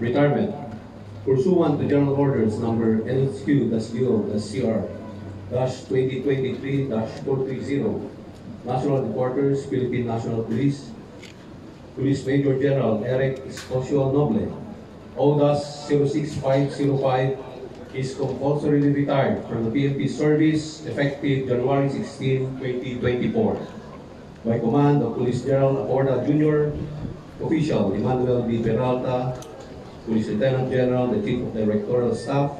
Retirement. Pursuant to General Orders Number LSQ-0-CR 2023-430, National Headquarters, Philippine National Police, Police Major General Eric Escocio Noble, ODAS 06505 is compulsorily retired from the PNP service effective January 16, 2024. By command of Police General Acorda Jr., Official Emmanuel B. Peralta, Lieutenant General, the Chief of the Directorial Staff,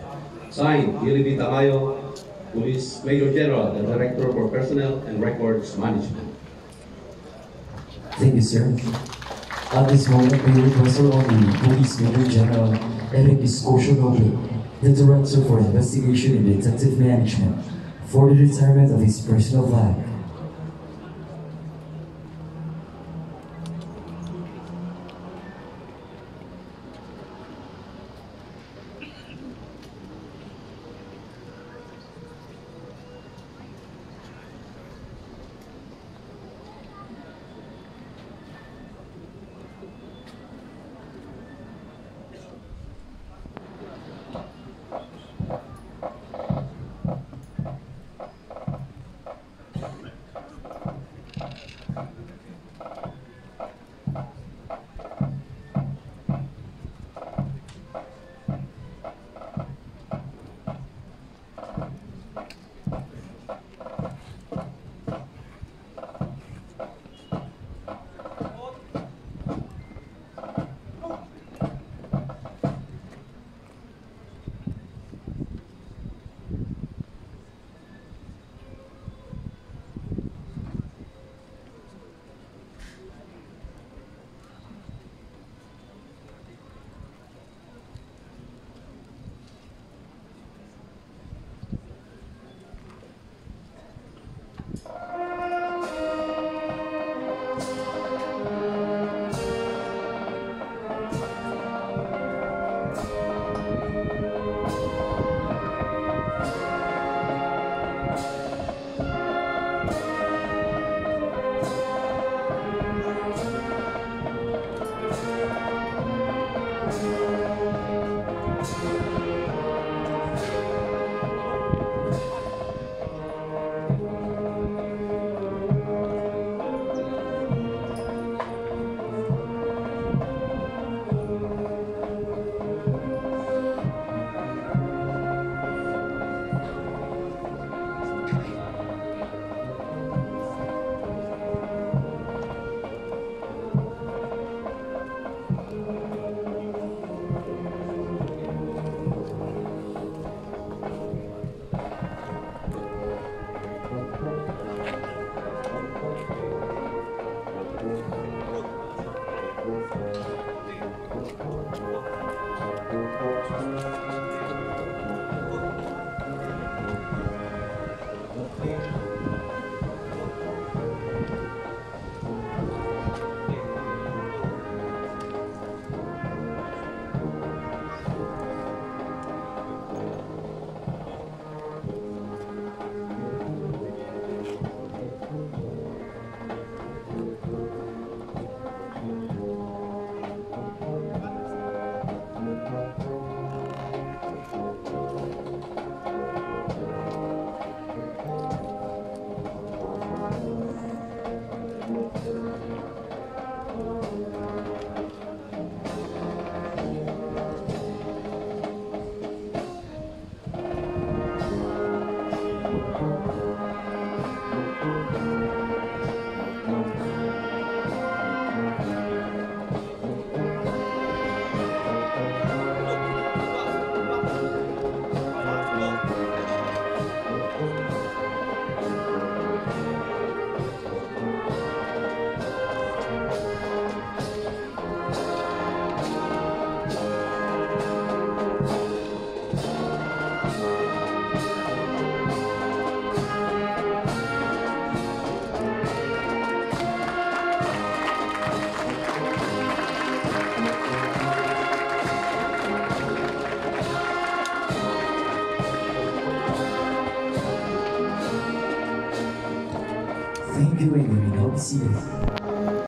signed, Billy. Tamayo, Police Major General, the Director for Personnel and Records Management. Thank you, sir. At this moment, we request our the Police Major General Eric Escocio the Director for Investigation and Detective Management, for the retirement of his personal flag. Thank you, and will now be seated.